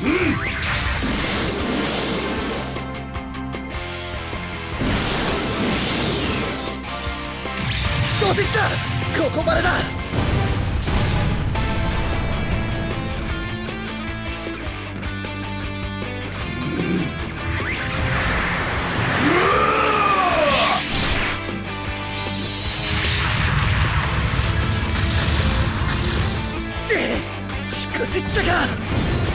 ドジった。ここまでだ。しくじったか。